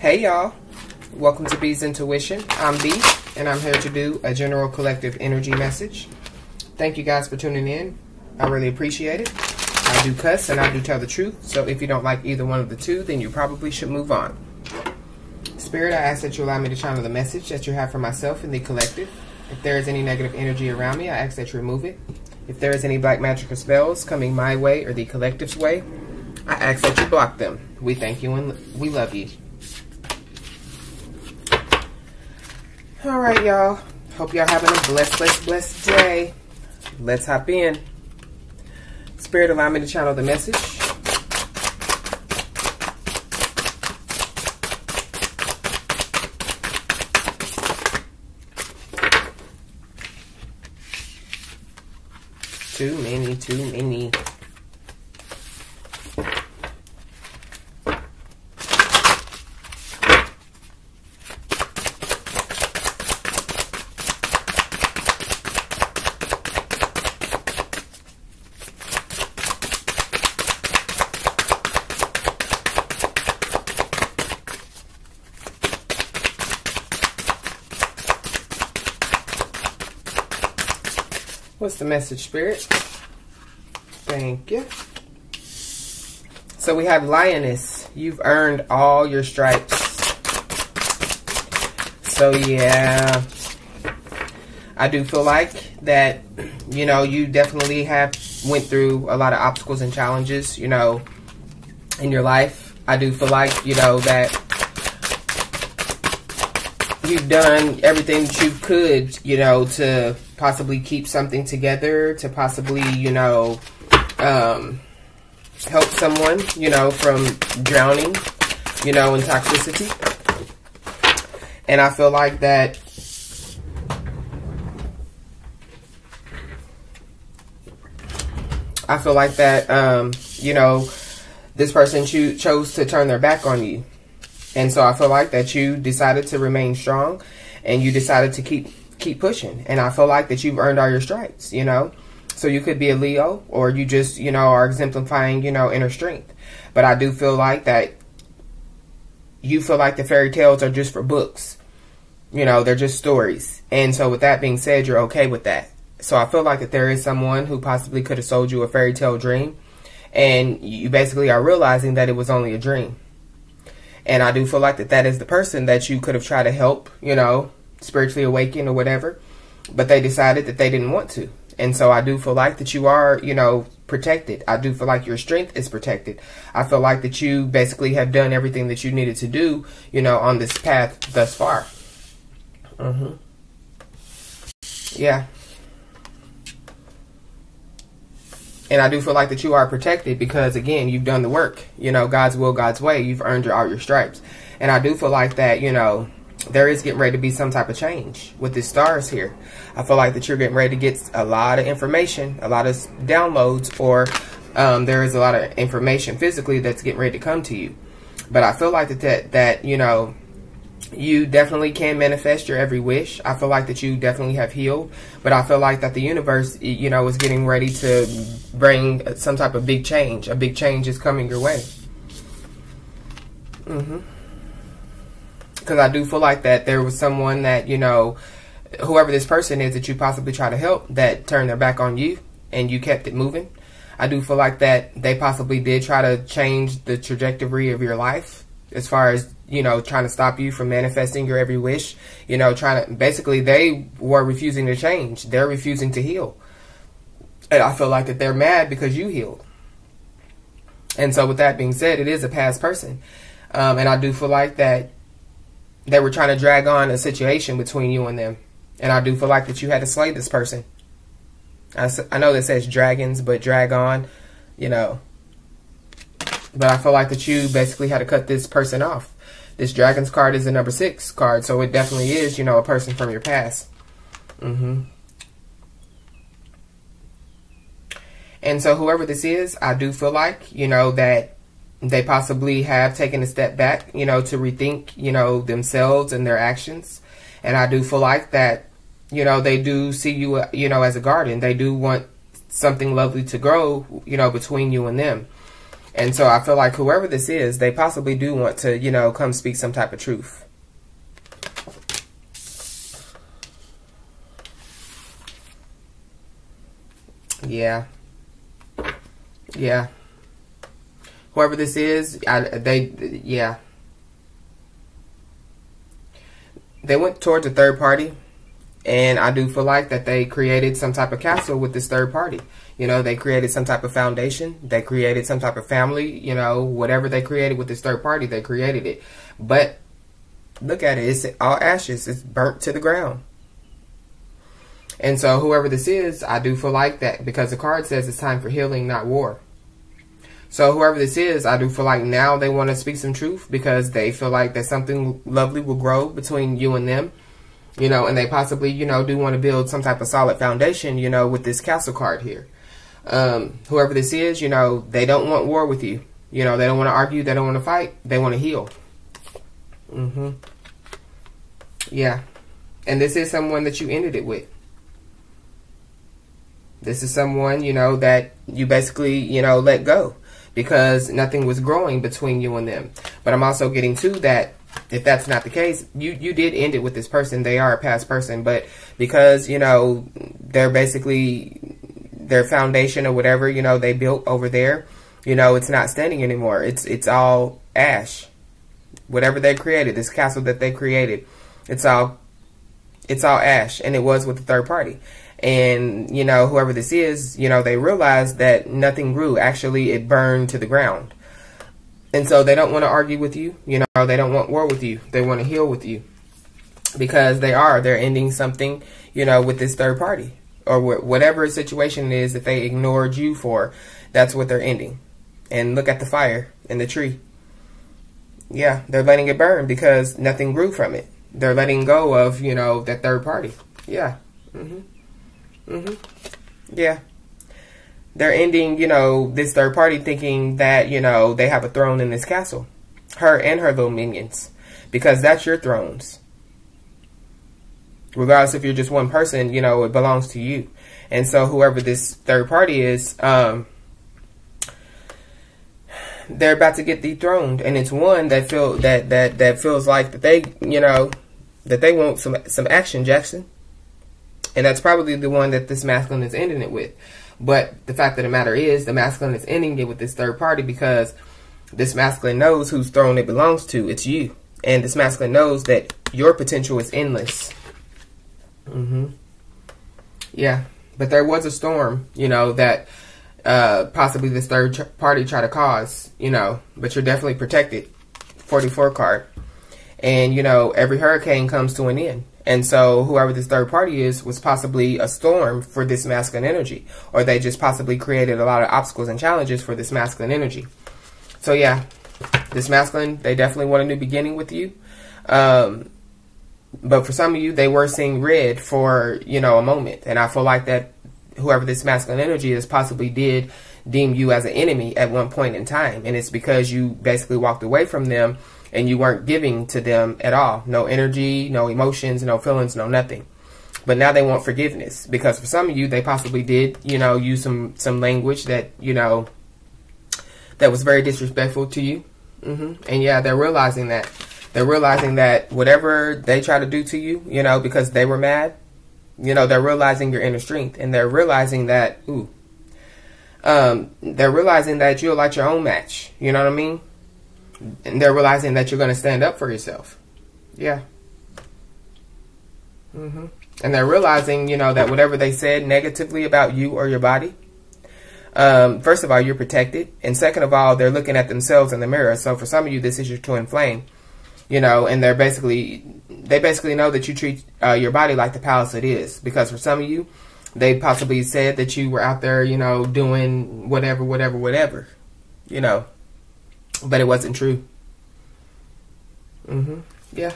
Hey y'all, welcome to Beez Intuition. I'm Bee, and I'm here to do a general collective energy message. Thank you guys for tuning in. I really appreciate it. I do cuss and I do tell the truth, so if you don't like either one of the two, then you probably should move on. Spirit, I ask that you allow me to channel the message that you have for myself and the collective. If there is any negative energy around me, I ask that you remove it. If there is any black magic or spells coming my way or the collective's way, I ask that you block them. We thank you and we love you. All right, y'all. Hope y'all having a blessed, blessed, blessed day. Let's hop in. Spirit, allow me to channel the message. Too many, too many. The message, Spirit? Thank you. So we have Lioness. You've earned all your stripes. So yeah, I do feel like that, you know, you definitely have went through a lot of obstacles and challenges, you know, in your life. I do feel like, you know, that you've done everything that you could, you know, to possibly keep something together, to possibly, you know, um, help someone, you know, from drowning, you know, in toxicity. And I feel like that I feel like that, um, you know, this person cho chose to turn their back on you. And so I feel like that you decided to remain strong and you decided to keep keep pushing. And I feel like that you've earned all your stripes, you know. So you could be a Leo or you just, you know, are exemplifying, you know, inner strength. But I do feel like that you feel like the fairy tales are just for books. You know, they're just stories. And so with that being said, you're okay with that. So I feel like that there is someone who possibly could have sold you a fairy tale dream. And you basically are realizing that it was only a dream. And I do feel like that that is the person that you could have tried to help, you know, spiritually awaken or whatever, but they decided that they didn't want to. And so I do feel like that you are, you know, protected. I do feel like your strength is protected. I feel like that you basically have done everything that you needed to do, you know, on this path thus far. Mm-hmm. Yeah. And I do feel like that you are protected because, again, you've done the work. You know, God's will, God's way. You've earned your, all your stripes. And I do feel like that, you know, there is getting ready to be some type of change with the stars here. I feel like that you're getting ready to get a lot of information, a lot of downloads, or um, there is a lot of information physically that's getting ready to come to you. But I feel like that, that, that you know, you definitely can manifest your every wish. I feel like that you definitely have healed, but I feel like that the universe, you know, is getting ready to bring some type of big change. A big change is coming your way. Mm-hmm because I do feel like that there was someone that, you know, whoever this person is that you possibly try to help that turned their back on you and you kept it moving. I do feel like that they possibly did try to change the trajectory of your life as far as, you know, trying to stop you from manifesting your every wish. You know, trying to, basically, they were refusing to change. They're refusing to heal. And I feel like that they're mad because you healed. And so with that being said, it is a past person. Um, and I do feel like that they were trying to drag on a situation between you and them. And I do feel like that you had to slay this person. I, I know that says dragons, but drag on, you know. But I feel like that you basically had to cut this person off. This dragons card is a number six card, so it definitely is, you know, a person from your past. Mm-hmm. And so whoever this is, I do feel like, you know, that they possibly have taken a step back, you know, to rethink, you know, themselves and their actions. And I do feel like that, you know, they do see you, you know, as a garden. They do want something lovely to grow, you know, between you and them. And so I feel like whoever this is, they possibly do want to, you know, come speak some type of truth. Yeah. Yeah. Whoever this is, I, they, yeah. They went towards a third party. And I do feel like that they created some type of castle with this third party. You know, they created some type of foundation. They created some type of family. You know, whatever they created with this third party, they created it. But look at it. It's all ashes. It's burnt to the ground. And so whoever this is, I do feel like that because the card says it's time for healing, not war. So whoever this is, I do feel like now they want to speak some truth because they feel like that something lovely will grow between you and them. You know, and they possibly, you know, do want to build some type of solid foundation, you know, with this castle card here. Um, whoever this is, you know, they don't want war with you. You know, they don't want to argue. They don't want to fight. They want to heal. Mm-hmm. Yeah. And this is someone that you ended it with. This is someone, you know, that you basically, you know, let go because nothing was growing between you and them. But I'm also getting to that if that's not the case, you, you did end it with this person. They are a past person, but because, you know, they're basically their foundation or whatever, you know, they built over there, you know, it's not standing anymore. It's, it's all ash. Whatever they created, this castle that they created, it's all, it's all ash. And it was with the third party. And, you know, whoever this is, you know, they realized that nothing grew. Actually, it burned to the ground. And so they don't want to argue with you. You know, they don't want war with you. They want to heal with you. Because they are. They're ending something, you know, with this third party. Or whatever situation it is that they ignored you for. That's what they're ending. And look at the fire in the tree. Yeah, they're letting it burn because nothing grew from it. They're letting go of, you know, that third party. Yeah. Mm-hmm. Mm-hmm. Yeah. They're ending, you know, this third party thinking that, you know, they have a throne in this castle. Her and her little minions. Because that's your thrones. Regardless if you're just one person, you know, it belongs to you. And so whoever this third party is, um, they're about to get dethroned. And it's one that feel that, that, that feels like that they, you know, that they want some, some action, Jackson. And that's probably the one that this masculine is ending it with. But the fact of the matter is, the masculine is ending it with this third party because this masculine knows whose throne it belongs to. It's you. And this masculine knows that your potential is endless. Mm-hmm. Yeah. But there was a storm, you know, that uh, possibly this third party tried to cause, you know, but you're definitely protected. 44 card. And, you know, every hurricane comes to an end. And so whoever this third party is was possibly a storm for this masculine energy. Or they just possibly created a lot of obstacles and challenges for this masculine energy. So yeah, this masculine, they definitely want a new beginning with you. Um, but for some of you, they were seeing red for, you know, a moment. And I feel like that whoever this masculine energy is possibly did deem you as an enemy at one point in time. And it's because you basically walked away from them and you weren't giving to them at all. No energy, no emotions, no feelings, no nothing. But now they want forgiveness because for some of you, they possibly did, you know, use some, some language that, you know, that was very disrespectful to you. Mm-hmm. And yeah, they're realizing that. They're realizing that whatever they try to do to you, you know, because they were mad, you know, they're realizing your inner strength and they're realizing that, ooh, um, they're realizing that you're like your own match. You know what I mean? and they're realizing that you're going to stand up for yourself. Yeah. Mm-hmm. And they're realizing, you know, that whatever they said negatively about you or your body, um, first of all, you're protected. And second of all, they're looking at themselves in the mirror. So for some of you, this is your twin flame, you know, and they're basically, they basically know that you treat uh, your body like the palace it is. Because for some of you, they possibly said that you were out there, you know, doing whatever, whatever, whatever, you know, but it wasn't true. Mm-hmm. Yeah.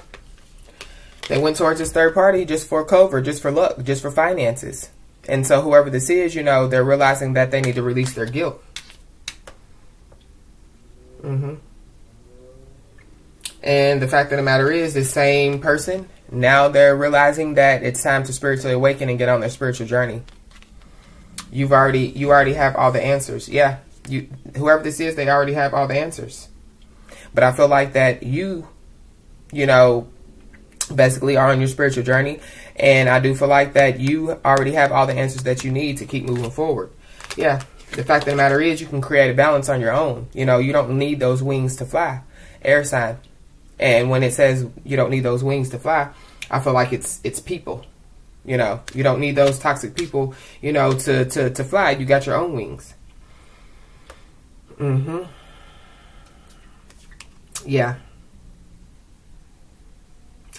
They went towards this third party just for cover, just for luck, just for finances. And so whoever this is, you know, they're realizing that they need to release their guilt. Mm-hmm. And the fact of the matter is, the same person, now they're realizing that it's time to spiritually awaken and get on their spiritual journey. You've already, you already have all the answers. Yeah. You, whoever this is, they already have all the answers. But I feel like that you, you know, basically are on your spiritual journey. And I do feel like that you already have all the answers that you need to keep moving forward. Yeah. The fact of the matter is you can create a balance on your own. You know, you don't need those wings to fly. Air sign. And when it says you don't need those wings to fly, I feel like it's it's people. You know, you don't need those toxic people, you know, to, to, to fly. You got your own wings. Mm-hmm. Yeah.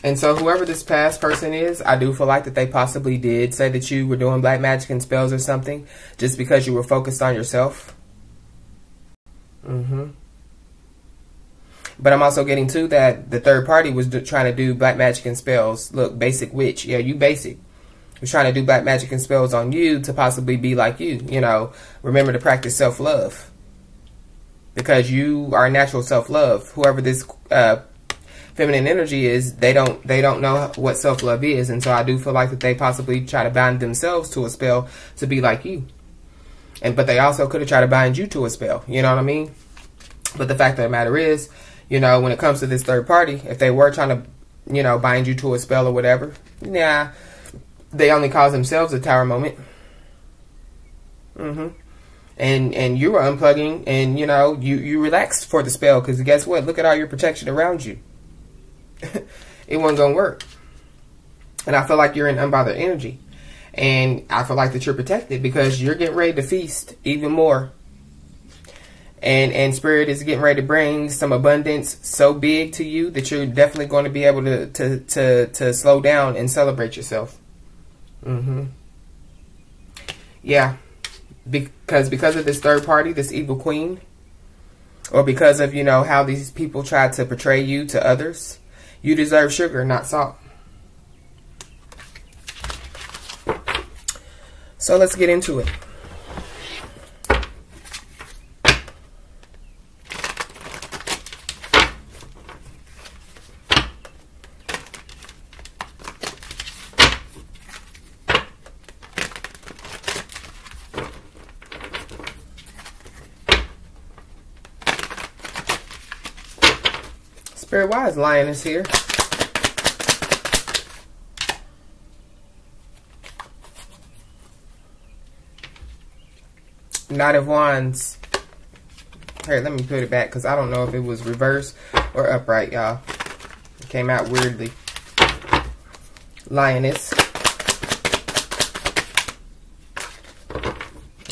And so whoever this past person is, I do feel like that they possibly did say that you were doing black magic and spells or something just because you were focused on yourself. Mm-hmm. But I'm also getting to that the third party was trying to do black magic and spells. Look, basic witch. Yeah, you basic. Was trying to do black magic and spells on you to possibly be like you. You know, remember to practice self love because you are natural self love. Whoever this uh, feminine energy is, they don't they don't know what self love is, and so I do feel like that they possibly try to bind themselves to a spell to be like you. And but they also could have tried to bind you to a spell. You know what I mean? But the fact of the matter is, you know, when it comes to this third party, if they were trying to, you know, bind you to a spell or whatever, yeah, they only cause themselves a tower moment. Mm-hmm. And and you were unplugging and you know you you relaxed for the spell because guess what? Look at all your protection around you. It wasn't gonna work. And i feel like you're in unbothered energy. And i feel like that you're protected because you're getting ready to feast even more and and spirit is getting ready to bring some abundance so big to you that you're definitely going to be able to to to, to slow down and celebrate yourself mm-hmm yeah because because of this third party, this evil queen, or because of you know how these people try to portray you to others, you deserve sugar, not salt. So let's get into it. Is Lioness here? Knight of Wands. Here, let me put it back because I don't know if it was reverse or upright, y'all. It came out weirdly. Lioness.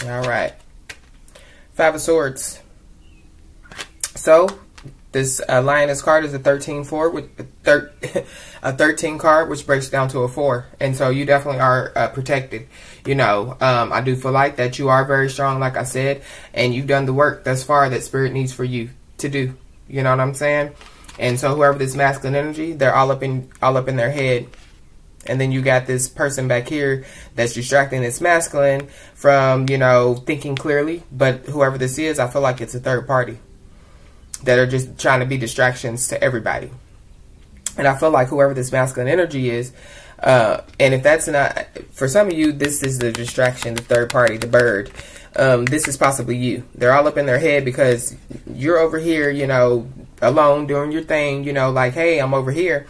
All right. Five of Swords. So, this uh, Lioness card is a 13 4 with thir a 13 card, which breaks down to a 4. And so you definitely are uh, protected. You know, um, I do feel like that you are very strong, like I said, and you've done the work thus far that Spirit needs for you to do. You know what I'm saying? And so whoever this masculine energy, they're all up in all up in their head. And then you got this person back here that's distracting this masculine from, you know, thinking clearly. But whoever this is, I feel like it's a third party that are just trying to be distractions to everybody. And I feel like whoever this masculine energy is, uh, and if that's not, for some of you, this is the distraction, the third party, the bird. Um, this is possibly you. They're all up in their head because you're over here, you know, alone doing your thing, you know, like, hey, I'm over here.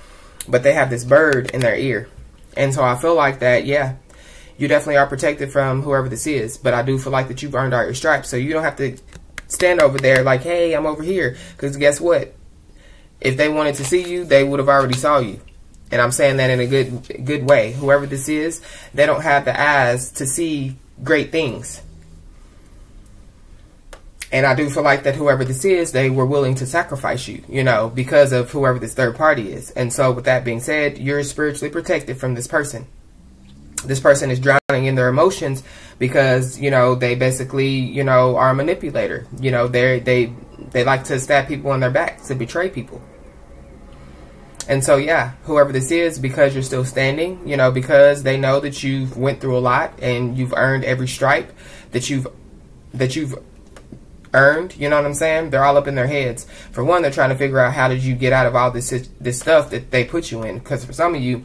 But they have this bird in their ear. And so I feel like that, yeah, you definitely are protected from whoever this is. But I do feel like that you've earned all your stripes. So you don't have to stand over there like, hey, I'm over here. Because guess what? If they wanted to see you, they would have already saw you. And I'm saying that in a good good way. Whoever this is, they don't have the eyes to see great things. And I do feel like that whoever this is, they were willing to sacrifice you, you know, because of whoever this third party is. And so with that being said, you're spiritually protected from this person this person is drowning in their emotions because you know they basically you know are a manipulator. You know they they they like to stab people in their back to betray people. And so yeah whoever this is because you're still standing you know because they know that you've went through a lot and you've earned every stripe that you've that you've earned you know what i'm saying? They're all up in their heads. For one they're trying to figure out how did you get out of all this this stuff that they put you in. Because for some of you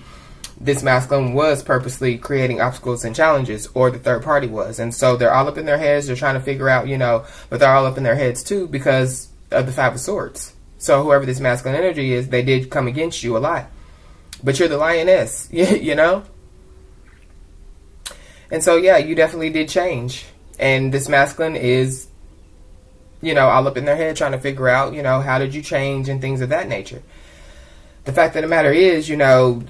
this masculine was purposely creating obstacles and challenges, or the third party was. And so they're all up in their heads. They're trying to figure out, you know, but they're all up in their heads too because of the Five of Swords. So whoever this masculine energy is, they did come against you a lot. But you're the lioness, you know? And so, yeah, you definitely did change. And this masculine is, you know, all up in their head trying to figure out, you know, how did you change and things of that nature. The fact of the matter is, you know,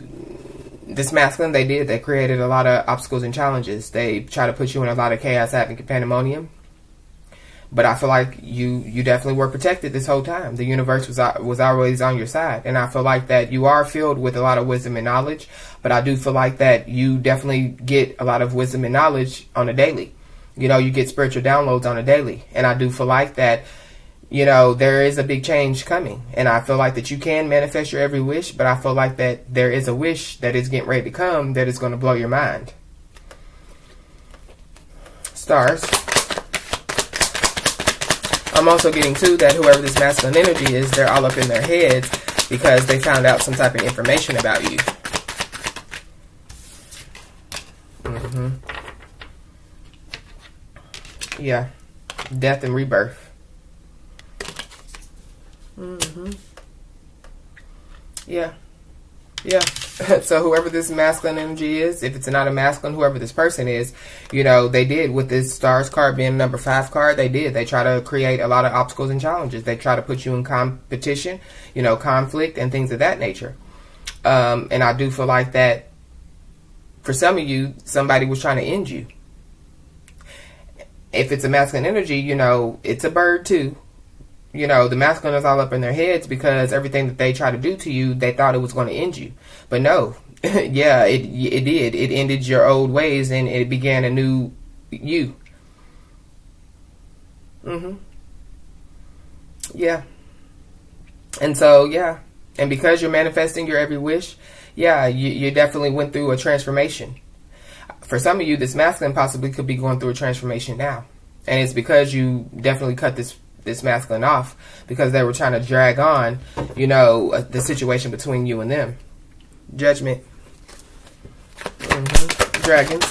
this masculine they did, they created a lot of obstacles and challenges. They try to put you in a lot of chaos, havoc, and pandemonium. But I feel like you you definitely were protected this whole time. The universe was uh, was always on your side, and I feel like that you are filled with a lot of wisdom and knowledge. But I do feel like that you definitely get a lot of wisdom and knowledge on a daily. You know, you get spiritual downloads on a daily, and I do feel like that. You know, there is a big change coming, and I feel like that you can manifest your every wish. But I feel like that there is a wish that is getting ready to come that is going to blow your mind. Stars. I'm also getting too that whoever this masculine energy is, they're all up in their heads because they found out some type of information about you. Mm-hmm. Yeah. Death and rebirth. Mm-hmm. Yeah. Yeah. so whoever this masculine energy is, if it's not a masculine, whoever this person is, you know, they did with this stars card being number five card, they did. They try to create a lot of obstacles and challenges. They try to put you in competition, you know, conflict and things of that nature. Um, and I do feel like that for some of you, somebody was trying to end you. If it's a masculine energy, you know, it's a bird too you know, the masculine is all up in their heads because everything that they try to do to you, they thought it was going to end you. But no, yeah, it it did. It ended your old ways and it began a new you. Mhm. Yeah. And so, yeah. And because you're manifesting your every wish, yeah, you, you definitely went through a transformation. For some of you, this masculine possibly could be going through a transformation now. And it's because you definitely cut this this masculine off because they were trying to drag on, you know, uh, the situation between you and them. Judgment. Mm -hmm. Dragons.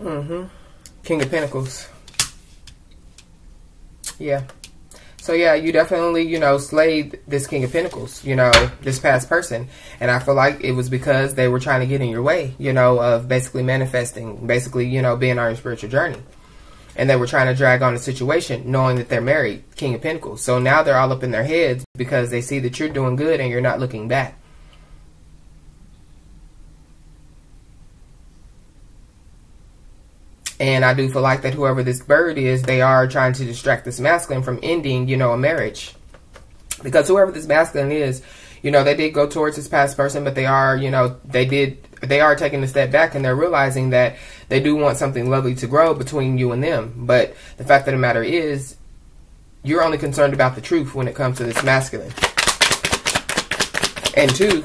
Mm-hmm. King of Pentacles. Yeah. So yeah, you definitely, you know, slayed this King of Pentacles, you know, this past person. And I feel like it was because they were trying to get in your way, you know, of basically manifesting, basically, you know, being on your spiritual journey. And they were trying to drag on the situation knowing that they're married, King of Pentacles. So now they're all up in their heads because they see that you're doing good and you're not looking back. And I do feel like that whoever this bird is, they are trying to distract this masculine from ending, you know, a marriage. Because whoever this masculine is, you know, they did go towards this past person, but they are, you know, they did, they are taking a step back and they're realizing that they do want something lovely to grow between you and them. But the fact of the matter is, you're only concerned about the truth when it comes to this masculine. And two,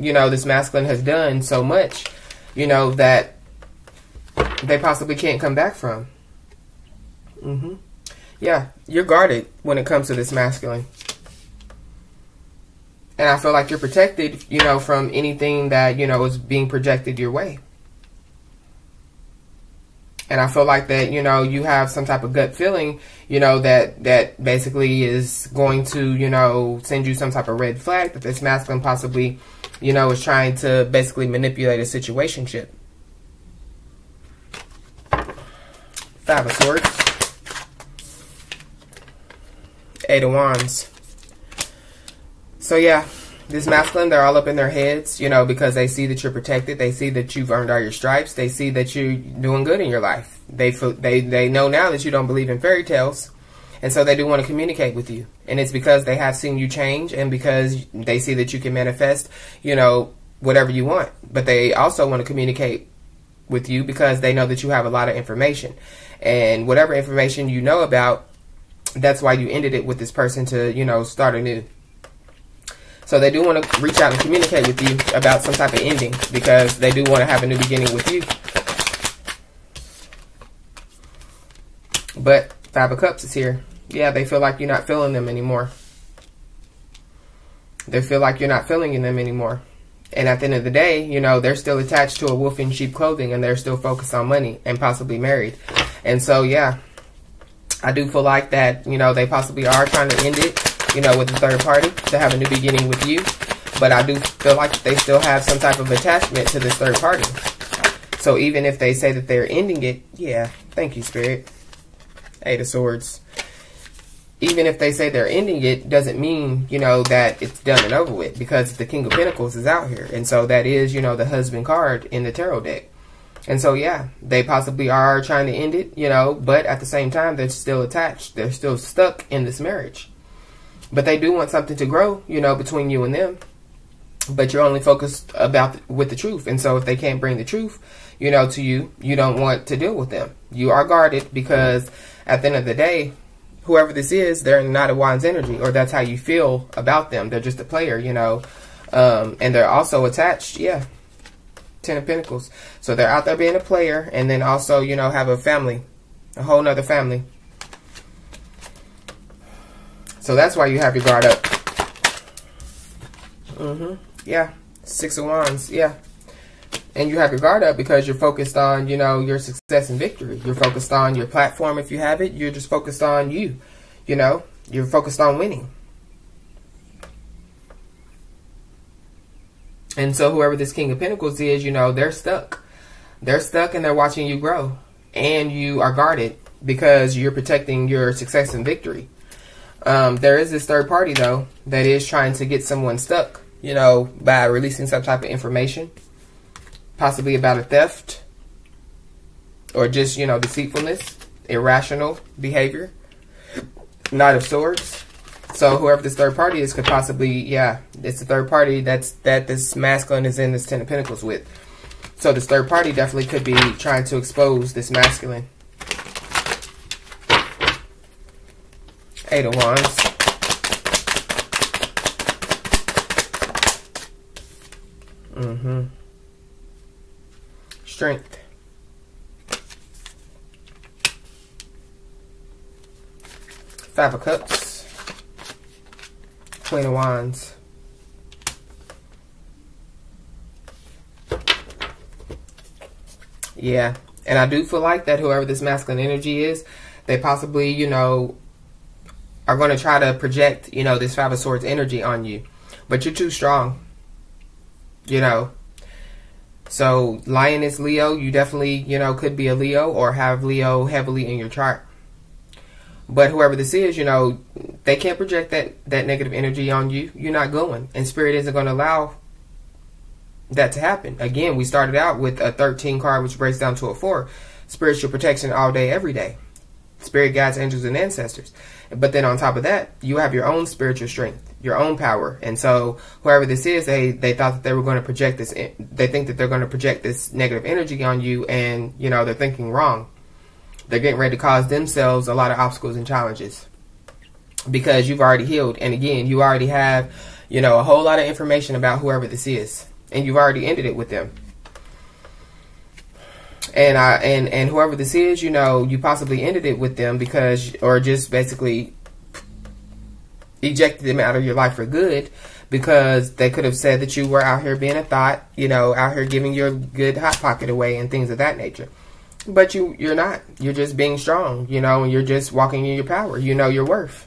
you know, this masculine has done so much, you know, that they possibly can't come back from. Mm-hmm. Yeah, you're guarded when it comes to this masculine. And I feel like you're protected, you know, from anything that, you know, is being projected your way. And I feel like that, you know, you have some type of gut feeling, you know, that, that basically is going to, you know, send you some type of red flag that this masculine possibly, you know, is trying to basically manipulate a situationship. Five of Swords. Eight of Wands. So yeah, this masculine, they're all up in their heads, you know, because they see that you're protected. They see that you've earned all your stripes. They see that you're doing good in your life. They they they know now that you don't believe in fairy tales. And so they do want to communicate with you. And it's because they have seen you change and because they see that you can manifest, you know, whatever you want. But they also want to communicate with you because they know that you have a lot of information. And whatever information you know about, that's why you ended it with this person to, you know, start anew. So they do want to reach out and communicate with you about some type of ending because they do want to have a new beginning with you. But Five of Cups is here. Yeah, they feel like you're not feeling them anymore. They feel like you're not feeling in them anymore. And at the end of the day, you know, they're still attached to a wolf in sheep clothing and they're still focused on money and possibly married. And so, yeah, I do feel like that, you know, they possibly are trying to end it, you know, with a third party to have a new beginning with you. But I do feel like they still have some type of attachment to this third party. So even if they say that they're ending it, yeah, thank you, Spirit. Eight of Swords. Even if they say they're ending it, doesn't mean, you know, that it's done and over with. Because the King of Pentacles is out here. And so that is, you know, the husband card in the tarot deck. And so, yeah, they possibly are trying to end it, you know, but at the same time, they're still attached. They're still stuck in this marriage. But they do want something to grow, you know, between you and them. But you're only focused about with the truth. And so if they can't bring the truth, you know, to you, you don't want to deal with them. You are guarded because at the end of the day, whoever this is, they're not a Wands energy, or that's how you feel about them. They're just a player, you know. Um, and they're also attached, yeah, Ten of Pentacles. So they're out there being a player and then also, you know, have a family. A whole nother family. So that's why you have your guard up. Mm-hmm. Yeah. Six of Wands. Yeah. And you have your guard up because you're focused on, you know, your success and victory. You're focused on your platform if you have it. You're just focused on you. You know, you're focused on winning. And so whoever this King of Pentacles is, you know, they're stuck. They're stuck and they're watching you grow. And you are guarded because you're protecting your success and victory. Um, there is this third party, though, that is trying to get someone stuck, you know, by releasing some type of information. Possibly about a theft. Or just, you know, deceitfulness. Irrational behavior. Knight of Swords. So whoever this third party is could possibly, yeah, it's the third party that's that this masculine is in this Ten of Pentacles with. So this third party definitely could be trying to expose this masculine. Eight of Wands. Mm-hmm. Strength. Five of Cups. Queen of Wands. Yeah. And I do feel like that whoever this masculine energy is, they possibly, you know, are going to try to project, you know, this Five of Swords energy on you. But you're too strong. You know. So, Lioness Leo, you definitely, you know, could be a Leo or have Leo heavily in your chart. But whoever this is, you know, they can't project that, that negative energy on you. You're not going. And Spirit isn't going to allow that to happen. Again, we started out with a 13 card, which breaks down to a 4. Spiritual protection all day, every day. Spirit guides, angels, and ancestors. But then on top of that, you have your own spiritual strength, your own power. And so whoever this is, they, they thought that they were going to project this. They think that they're going to project this negative energy on you. And, you know, they're thinking wrong they're getting ready to cause themselves a lot of obstacles and challenges because you've already healed. And again, you already have, you know, a whole lot of information about whoever this is, and you've already ended it with them. And I and and whoever this is, you know, you possibly ended it with them because, or just basically ejected them out of your life for good because they could have said that you were out here being a thought, you know, out here giving your good hot pocket away and things of that nature. But you you're not. You're just being strong, you know, and you're just walking in your power. You know your worth.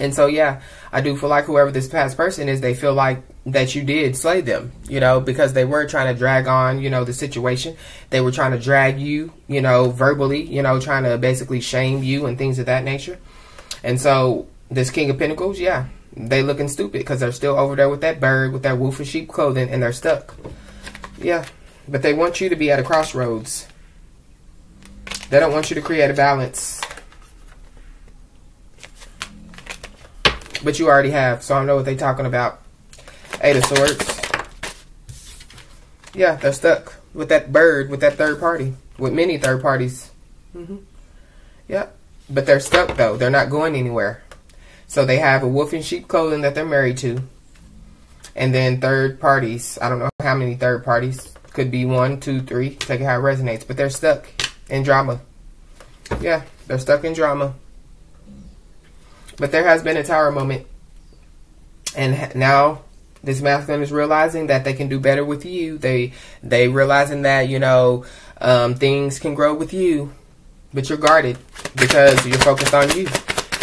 And so yeah, I do feel like whoever this past person is, they feel like that you did slay them, you know, because they were trying to drag on, you know, the situation. They were trying to drag you, you know, verbally, you know, trying to basically shame you and things of that nature. And so this King of Pentacles, yeah, they looking stupid because they're still over there with that bird, with that wolf and sheep clothing, and they're stuck. Yeah, but they want you to be at a crossroads. They don't want you to create a balance. But you already have, so I know what they're talking about. Eight of Swords. Yeah, they're stuck with that bird, with that third party, with many third parties. Mm -hmm. Yeah, but they're stuck though. They're not going anywhere. So they have a wolf in sheep clothing that they're married to. And then third parties. I don't know how many third parties. Could be one, two, three. Take it how it resonates. But they're stuck in drama. Yeah, They're stuck in drama. But there has been a tower moment. And now this masculine is realizing that they can do better with you. They they realizing that, you know, um, things can grow with you. But you're guarded because you're focused on you.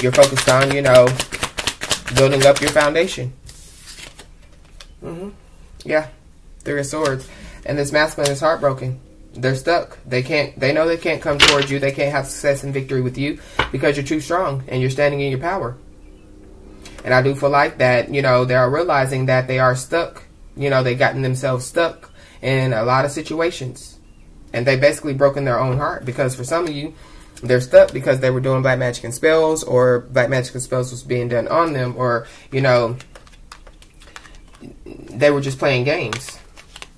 You're focused on, you know, building up your foundation. Mm-hmm. Yeah. Three of Swords. And this masculine is heartbroken. They're stuck. They can't, they know they can't come towards you. They can't have success and victory with you because you're too strong and you're standing in your power. And I do feel like that, you know, they are realizing that they are stuck. You know, they've gotten themselves stuck in a lot of situations. And they basically broken their own heart because for some of you, they're stuck because they were doing black magic and spells or black magic and spells was being done on them or, you know, they were just playing games.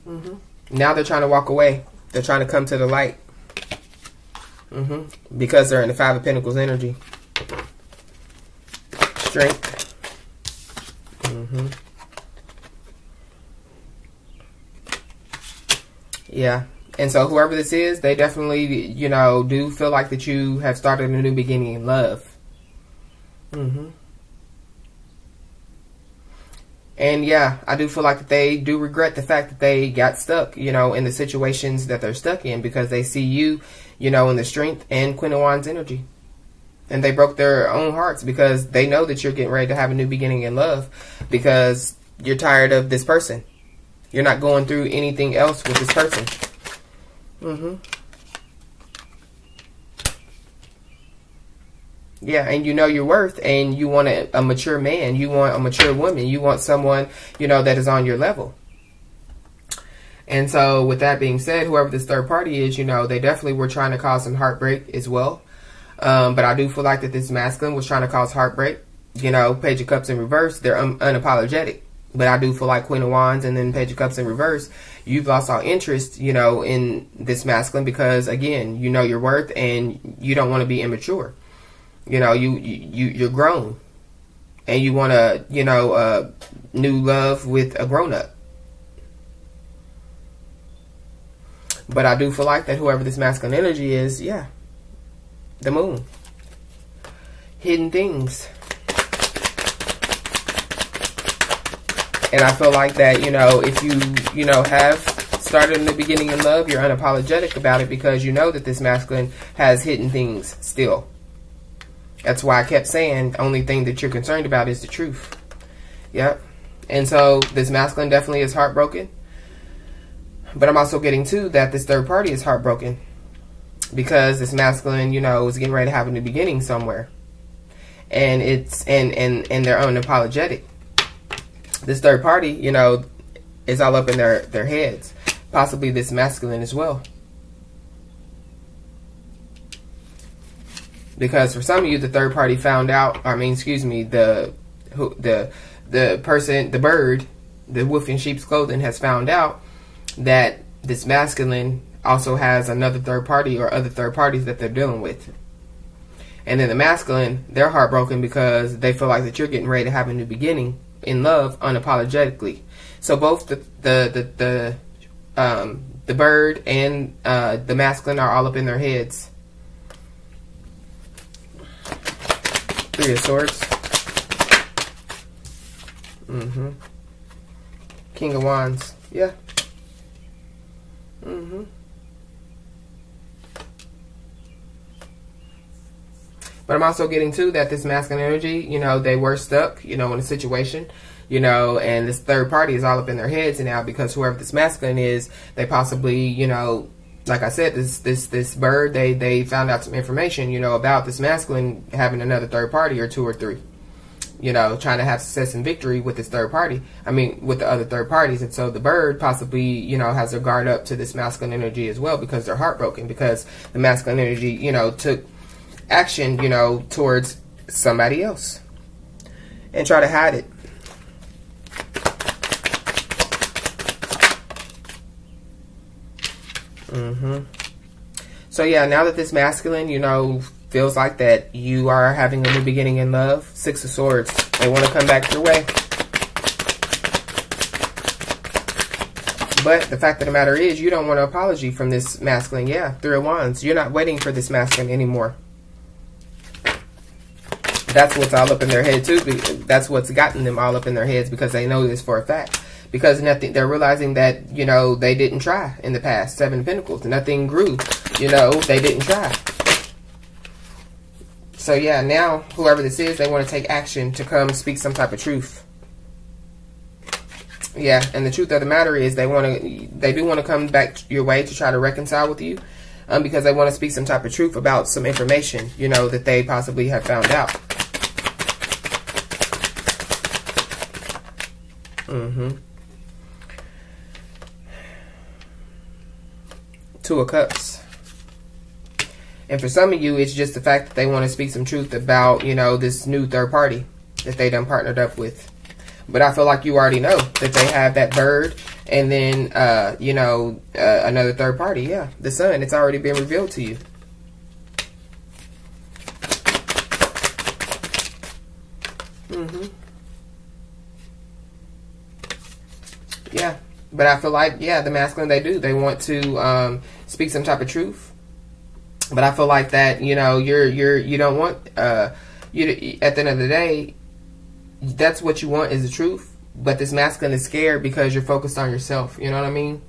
Mm -hmm. Now they're trying to walk away. They're trying to come to the light. Mm -hmm. Because they're in the Five of Pentacles energy. Strength. Mm -hmm. Yeah. And so whoever this is, they definitely, you know, do feel like that you have started a new beginning in love. Mm-hmm. And yeah, I do feel like they do regret the fact that they got stuck, you know, in the situations that they're stuck in because they see you, you know, in the strength and Queen of Wands energy. And they broke their own hearts because they know that you're getting ready to have a new beginning in love because you're tired of this person. You're not going through anything else with this person. Mm-hmm. Yeah, and you know your worth, and you want a, a, mature man. You want a mature woman. You want someone, you know, that is on your level. And so, with that being said, whoever this third party is, you know, they definitely were trying to cause some heartbreak as well. Um, but I do feel like that this masculine was trying to cause heartbreak. You know, Page of Cups in reverse, they're un unapologetic. But I do feel like Queen of Wands and then Page of Cups in reverse, you've lost all interest, you know, in this masculine because, again, you know your worth and you don't want to be immature. You know, you you you're grown, and you want a you know new love with a grown up. But I do feel like that whoever this masculine energy is, yeah, the moon, hidden things. And I feel like that, you know, if you, you know, have started in the beginning in love, you're unapologetic about it because you know that this masculine has hidden things still. That's why I kept saying the only thing that you're concerned about is the truth. Yep. And so this masculine definitely is heartbroken. But I'm also getting too that this third party is heartbroken. Because this masculine, you know, is getting ready to have a new beginning somewhere. And it's and and and they're unapologetic. This third party, you know, is all up in their their heads. Possibly this masculine as well. Because for some of you, the third party found out. I mean, excuse me, the who the the person, the bird, the wolf in sheep's clothing has found out that this masculine also has another third party or other third parties that they're dealing with. And then the masculine, they're heartbroken because they feel like that you're getting ready to have a new beginning in love unapologetically. So both the the the, the um the bird and uh, the masculine are all up in their heads Three of Swords. Mm-hmm. King of Wands. Yeah. Mm-hmm. But I'm also getting too that this masculine energy, you know, they were stuck, you know, in a situation, you know, and this third party is all up in their heads now because whoever this masculine is, they possibly, you know, like I said, this this this bird, they they found out some information, you know, about this masculine having another third party or two or three. You know, trying to have success and victory with this third party. I mean, with the other third parties. And so the bird possibly, you know, has a guard up to this masculine energy as well because they're heartbroken because the masculine energy, you know, took action, you know, towards somebody else and try to hide it. Mm-hmm. So yeah, now that this masculine, you know, feels like that you are having a new beginning in love, Six of Swords, they want to come back your way. But the fact of the matter is, you don't want an apology from this masculine. Yeah, Three of Wands. You're not waiting for this masculine anymore. That's what's all up in their head too. That's what's gotten them all up in their heads because they know this for a fact. Because nothing, they're realizing that you know they didn't try in the past. Seven Pentacles, nothing grew. You know they didn't try. So yeah, now whoever this is, they want to take action to come speak some type of truth. Yeah, and the truth of the matter is they want to, they do want to come back your way to try to reconcile with you, um, because they want to speak some type of truth about some information, you know, that they possibly have found out. Mm-hmm. Two of Cups. And for some of you, it's just the fact that they want to speak some truth about, you know, this new third party that they done partnered up with. But I feel like you already know that they have that bird and then, uh, you know, uh, another third party. Yeah, the sun. It's already been revealed to you. Mm-hmm. Yeah, but I feel like, yeah, the masculine, they do. They want to um, speak some type of truth. But I feel like that, you know, you're, you're, you don't want, uh, you, at the end of the day, that's what you want is the truth. But this masculine is scared because you're focused on yourself. You know what I mean?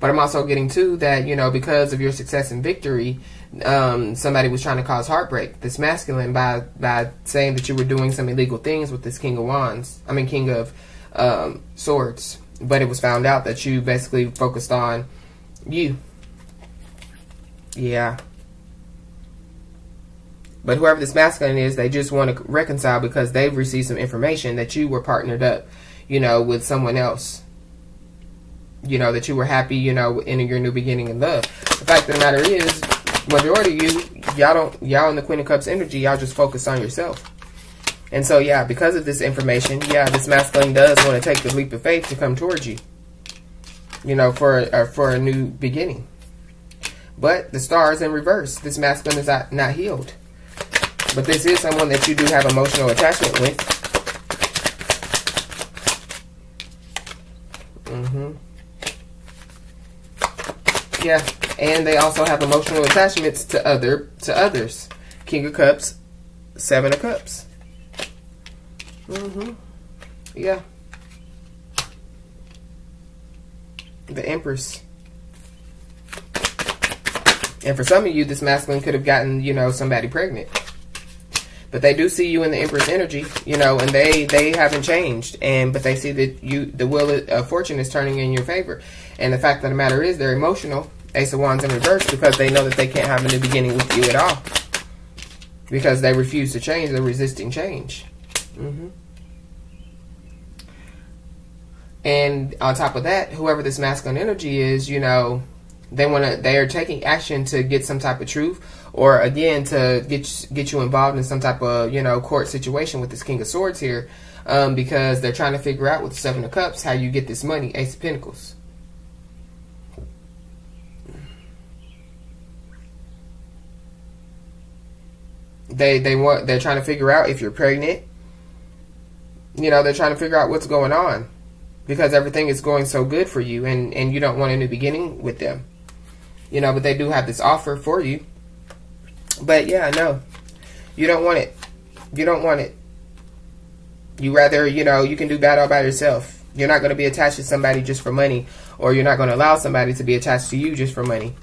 But I'm also getting to that, you know, because of your success and victory, um, somebody was trying to cause heartbreak. This masculine by by saying that you were doing some illegal things with this King of Wands. I mean, King of um, Swords. But it was found out that you basically focused on you. Yeah. But whoever this masculine is, they just want to reconcile because they've received some information that you were partnered up, you know, with someone else. You know, that you were happy, you know, in your new beginning in love. The fact of the matter is, majority of you, y'all don't, y'all in the Queen of Cups energy, y'all just focus on yourself. And so, yeah, because of this information, yeah, this masculine does want to take the leap of faith to come towards you. You know, for, uh, for a new beginning. But the stars in reverse. This masculine is not, not healed. But this is someone that you do have emotional attachment with. Mm-hmm. Yeah, and they also have emotional attachments to other to others. King of Cups, Seven of Cups. Mm-hmm. Yeah. The Empress. And for some of you, this masculine could have gotten, you know, somebody pregnant. But they do see you in the Empress energy, you know, and they they haven't changed. And but they see that you the wheel of fortune is turning in your favor. And the fact of the matter is, they're emotional. Ace of Wands in reverse because they know that they can't have a new beginning with you at all. Because they refuse to change. They're resisting change. Mm -hmm. And on top of that, whoever this masculine energy is, you know, they want to they are taking action to get some type of truth or again to get get you involved in some type of you know court situation with this king of swords here um, because they're trying to figure out with the seven of cups how you get this money ace of pentacles. They they want they're trying to figure out if you're pregnant. You know they're trying to figure out what's going on because everything is going so good for you and and you don't want a new beginning with them you know, but they do have this offer for you. But yeah, no, you don't want it. You don't want it. You rather, you know, you can do bad all by yourself. You're not going to be attached to somebody just for money, or you're not going to allow somebody to be attached to you just for money.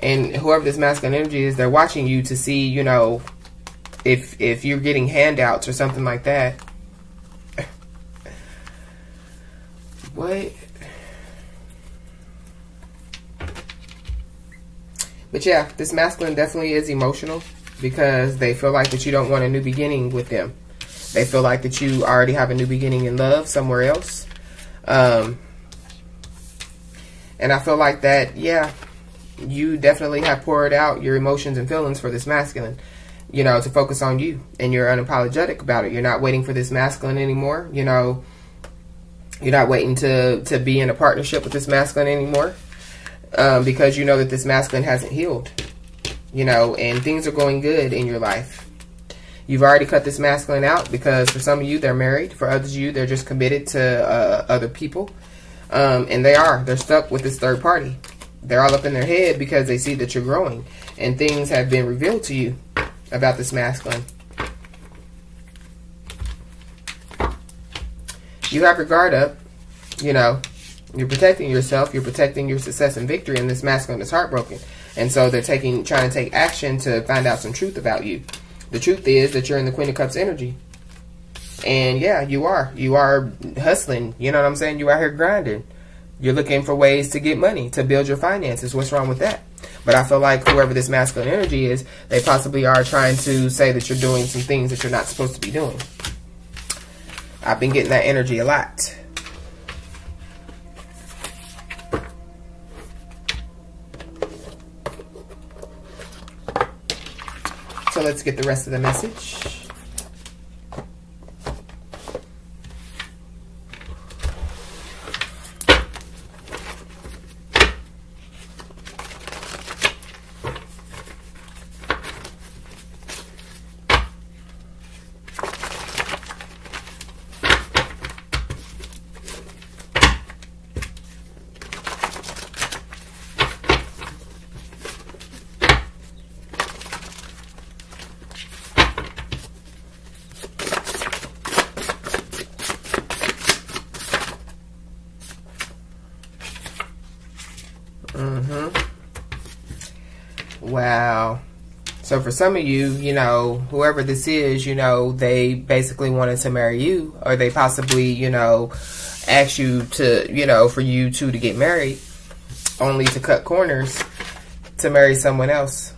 And whoever this masculine energy is, they're watching you to see, you know, if if you're getting handouts or something like that. What? But yeah, this masculine definitely is emotional because they feel like that you don't want a new beginning with them. They feel like that you already have a new beginning in love somewhere else. Um, and I feel like that, yeah, you definitely have poured out your emotions and feelings for this masculine, you know, to focus on you. And you're unapologetic about it. You're not waiting for this masculine anymore. You know, you're not waiting to, to be in a partnership with this masculine anymore um, because you know that this masculine hasn't healed, you know, and things are going good in your life. You've already cut this masculine out because for some of you, they're married. For others of you, they're just committed to uh, other people. Um, and they are. They're stuck with this third party. they're all up in their head because they see that you're growing and things have been revealed to you about this masculine. You have your guard up, you know, you're protecting yourself, you're protecting your success and victory, and this masculine is heartbroken. And so they're taking, trying to take action to find out some truth about you. The truth is that you're in the Queen of Cups energy. And yeah, you are. You are hustling. You know what I'm saying? You're out here grinding. You're looking for ways to get money, to build your finances. What's wrong with that? But I feel like whoever this masculine energy is, they possibly are trying to say that you're doing some things that you're not supposed to be doing. I've been getting that energy a lot. So let's get the rest of the message. Wow. So for some of you, you know, whoever this is, you know, they basically wanted to marry you or they possibly, you know, asked you to, you know, for you two to get married only to cut corners to marry someone else.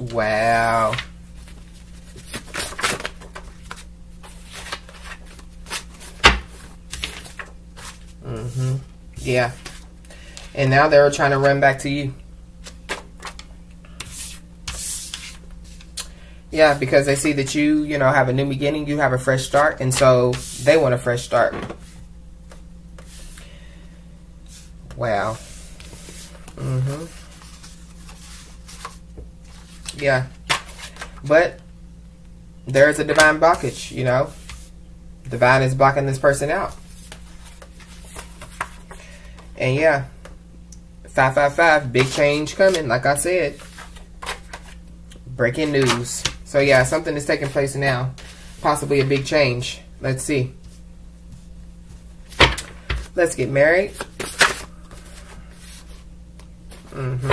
Wow. Mm-hmm. Yeah. And now they're trying to run back to you. Yeah, because they see that you, you know, have a new beginning, you have a fresh start, and so they want a fresh start. Wow. Mm-hmm. Yeah. But there's a divine blockage, you know. Divine is blocking this person out. And yeah, 555, big change coming, like I said. Breaking news. So yeah, something is taking place now. Possibly a big change. Let's see. Let's get married. Mm-hmm.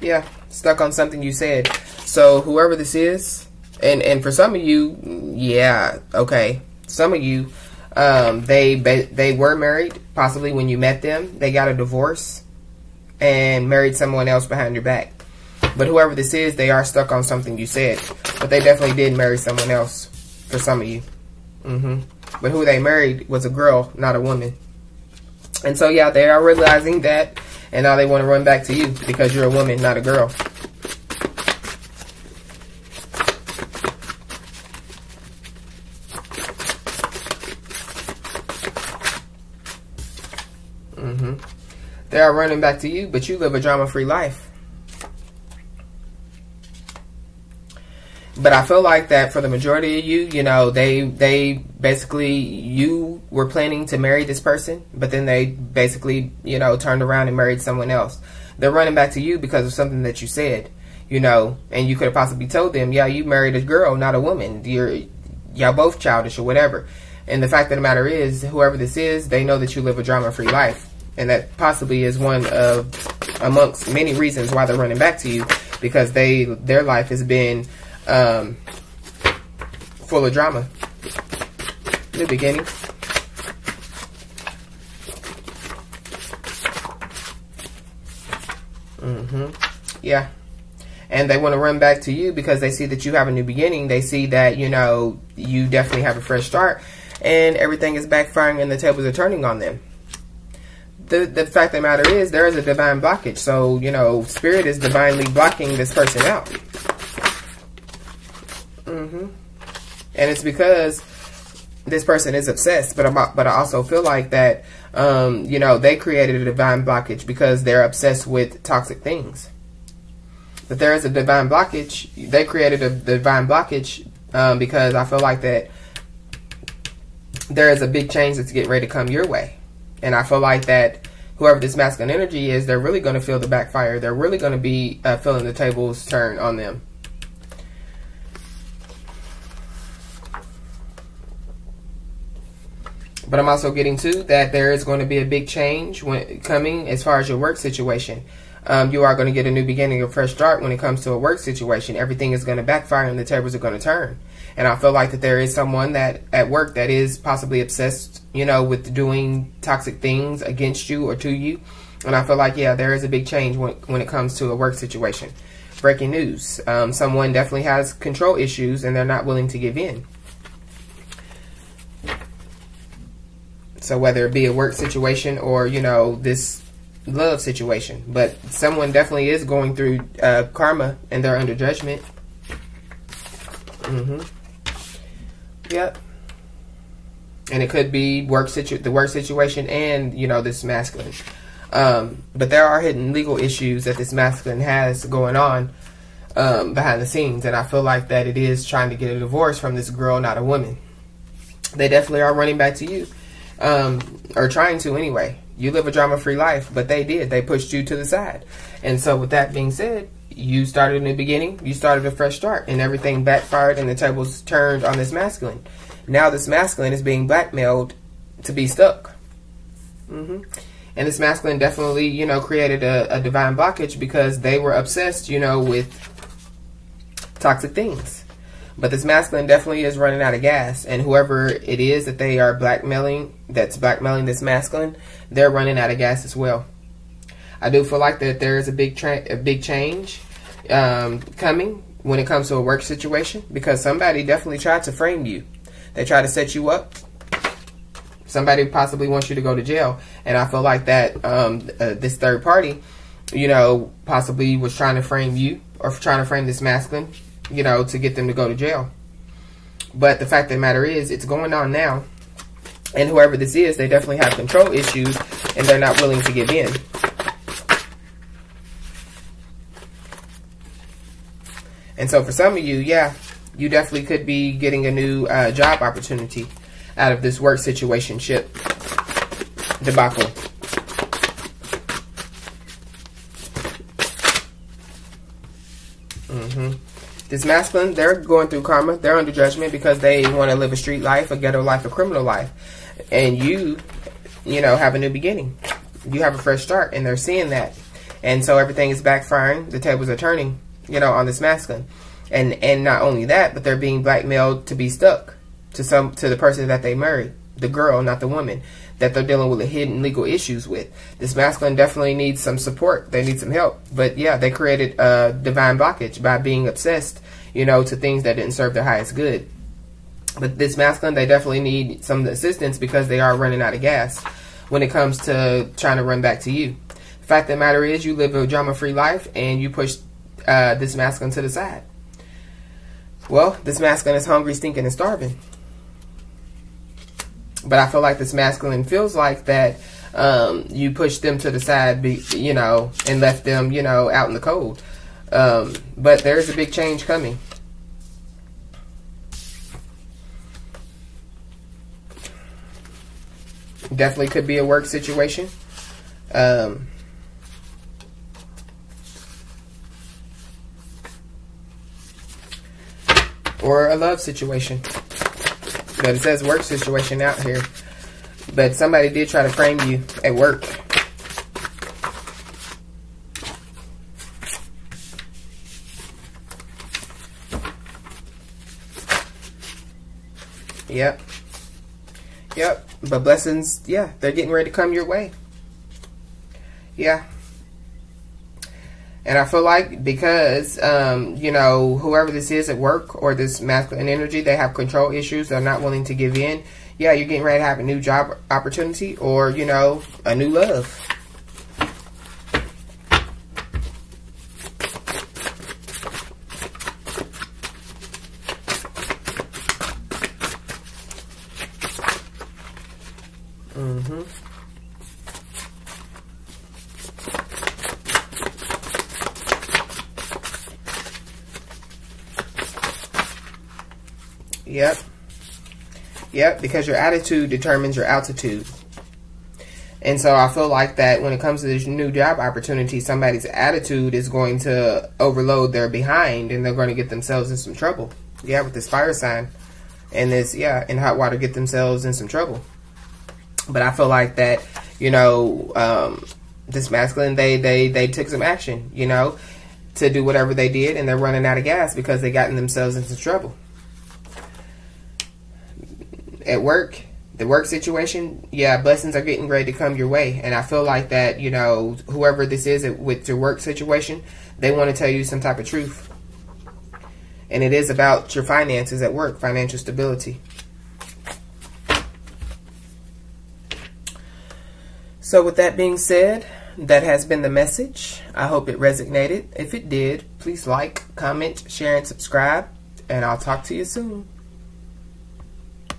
Yeah, stuck on something you said. So whoever this is, and, and for some of you, yeah, okay. Some of you, um, they they were married, possibly when you met them. They got a divorce and married someone else behind your back. But whoever this is, they are stuck on something you said. But they definitely did marry someone else for some of you. Mm-hmm. But who they married was a girl, not a woman. And so, yeah, they are realizing that. And now they want to run back to you because you're a woman, not a girl. They are running back to you, but you live a drama-free life. But I feel like that for the majority of you, you know, they they basically you were planning to marry this person, but then they basically, you know, turned around and married someone else. They're running back to you because of something that you said, you know, and you could have possibly told them, yeah, you married a girl, not a woman. You're y'all both childish or whatever. And the fact of the matter is, whoever this is, they know that you live a drama-free life and that possibly is one of amongst many reasons why they're running back to you because they their life has been um, full of drama. The beginning. Mm-hmm. Yeah. And they want to run back to you because they see that you have a new beginning. They see that, you know, you definitely have a fresh start. And everything is backfiring and the tables are turning on them the, the fact of the matter is there is a divine blockage. So, you know, spirit is divinely blocking this person out. Mm-hmm. And it's because this person is obsessed, but I'm, but I also feel like that, um, you know, they created a divine blockage because they're obsessed with toxic things. But there is a divine blockage. They created a divine blockage um, because I feel like that there is a big change that's getting ready to come your way And I feel like that whoever this masculine energy is, they're really going to feel the backfire. They're really going to be uh, feeling the tables turn on them. But I'm also getting to that there is going to be a big change when coming as far as your work situation. Um, you are going to get a new beginning, a fresh start when it comes to a work situation. Everything is going to backfire and the tables are going to turn. And I feel like that there is someone that at work that is possibly obsessed, you know, with doing toxic things against you or to you. And I feel like, yeah, there is a big change when, when it comes to a work situation. Breaking news. Um, someone definitely has control issues and they're not willing to give in. So whether it be a work situation or, you know, this love situation. But someone definitely is going through uh, karma and they're under judgment. Mm-hmm. Yep. And it could be work situ the work situation and, you know, this masculine. Um, but there are hidden legal issues that this masculine has going on um, behind the scenes. And I feel like that it is trying to get a divorce from this girl, not a woman. They definitely are running back to you. Um, or trying to anyway. You live a drama-free life, but they did. They pushed you to the side. And so with that being said, you started a new beginning, you started a fresh start, and everything backfired and the tables turned on this masculine. Now this masculine is being blackmailed to be stuck. Mm -hmm. And this masculine definitely, you know, created a, a divine blockage because they were obsessed, you know, with toxic things. But this masculine definitely is running out of gas. And whoever it is that they are blackmailing, that's blackmailing this masculine, they're running out of gas as well. I do feel like that there is a big a big change um, coming when it comes to a work situation because somebody definitely tried to frame you. They tried to set you up. Somebody possibly wants you to go to jail, and I feel like that um, uh, this third party, you know, possibly was trying to frame you or trying to frame this masculine, you know, to get them to go to jail. But the fact of the matter is, it's going on now. And whoever this is, they definitely have control issues and they're not willing to give in. And so for some of you, yeah, you definitely could be getting a new uh, job opportunity out of this work situation ship debacle. Mm-hmm. This masculine, they're going through karma. They're under judgment because they want to live a street life, a ghetto life, a criminal life. And you, you know, have a new beginning. You have a fresh start, and they're seeing that. And so everything is backfiring. The tables are turning you know, on this masculine. And and not only that, but they're being blackmailed to be stuck to some to the person that they married, the girl, not the woman, that they're dealing with hidden legal issues with. This masculine definitely needs some support. They need some help. But yeah, they created a divine blockage by being obsessed, you know, to things that didn't serve their highest good. But this masculine, they definitely need some assistance because they are running out of gas when it comes to trying to run back to you. The fact of the matter is, you live a drama-free life and you push uh, this masculine to the side? Well, this masculine is hungry, stinking, and starving. But I feel like this masculine feels like that um, you pushed them to the side, be, you know, and left them, you know, out in the cold. Um, but there's a big change coming. Definitely could be a work situation. Um, or a love situation. But it says work situation out here. But somebody did try to frame you at work. Yep. Yep. But blessings, yeah, they're getting ready to come your way. Yeah. And I feel like because, um, you know, whoever this is at work or this masculine energy, they have control issues. They're not willing to give in. Yeah, you're getting ready to have a new job opportunity or, you know, a new love. Yep. Yep, because your attitude determines your altitude. And so I feel like that when it comes to this new job opportunity, somebody's attitude is going to overload their behind and they're going to get themselves in some trouble. Yeah, with this fire sign and this, yeah, in hot water, get themselves in some trouble. But I feel like that, you know, um, this masculine, they, they, they took some action, you know, to do whatever they did and they're running out of gas because they gotten themselves into trouble. At work, the work situation, yeah, blessings are getting ready to come your way. And I feel like that, you know, whoever this is with your work situation, they want to tell you some type of truth. And it is about your finances at work, financial stability. So with that being said, that has been the message. I hope it resonated. If it did, please like, comment, share, and subscribe. And I'll talk to you soon.